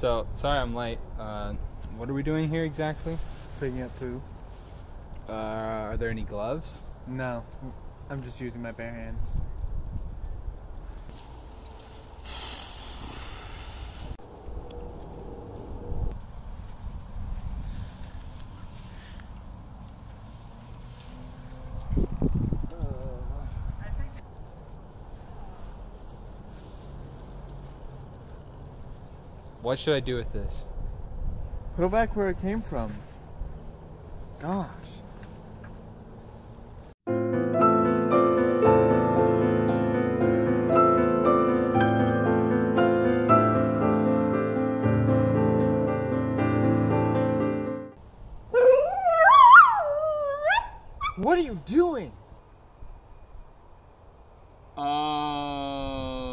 So, sorry I'm late. Uh, what are we doing here exactly? Picking up poo. Uh, are there any gloves? No, I'm just using my bare hands. What should I do with this? Put it back where it came from. Gosh. What are you doing?